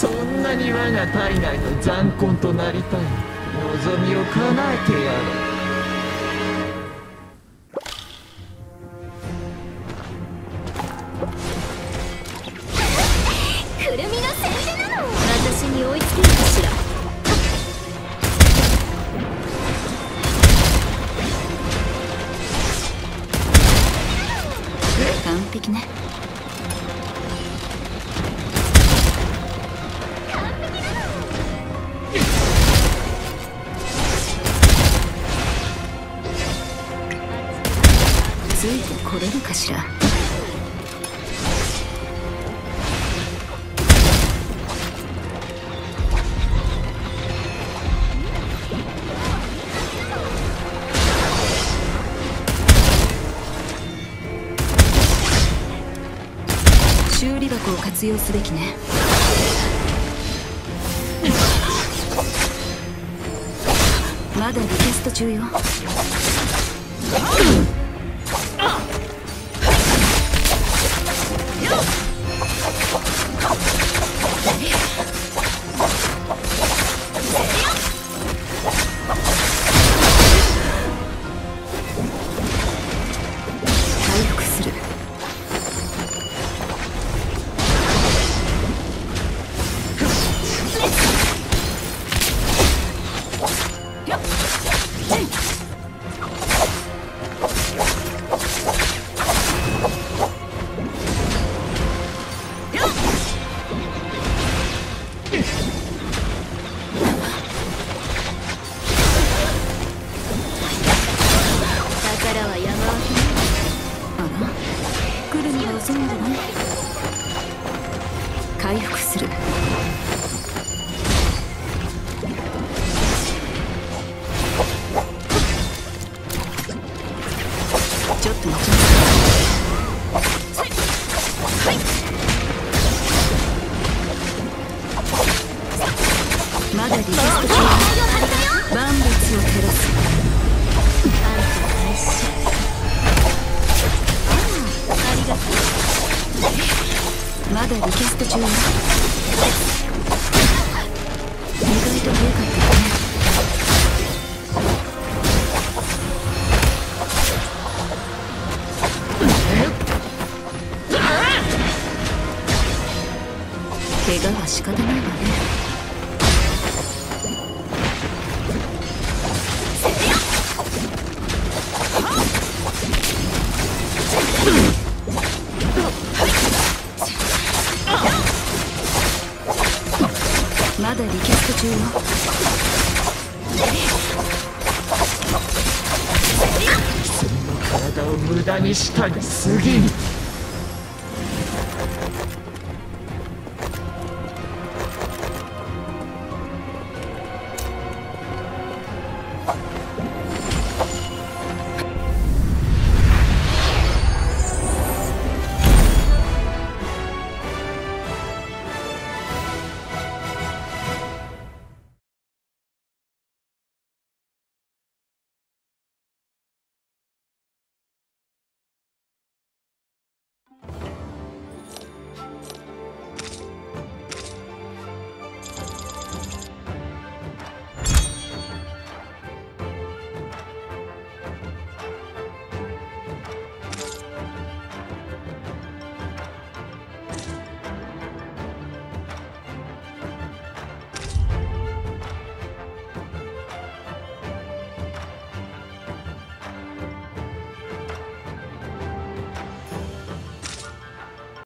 そんなに我が体内の残魂となりたい望みを叶えてやろう。完璧ねついてこれるかしら？修理箱を活用すべきね。まだリクエスト中よ。回復する。ちょっと待ちまだリクエスト中怪我は仕方ないわね。まだリクエスト中よ。体を無駄にしたに過ぎん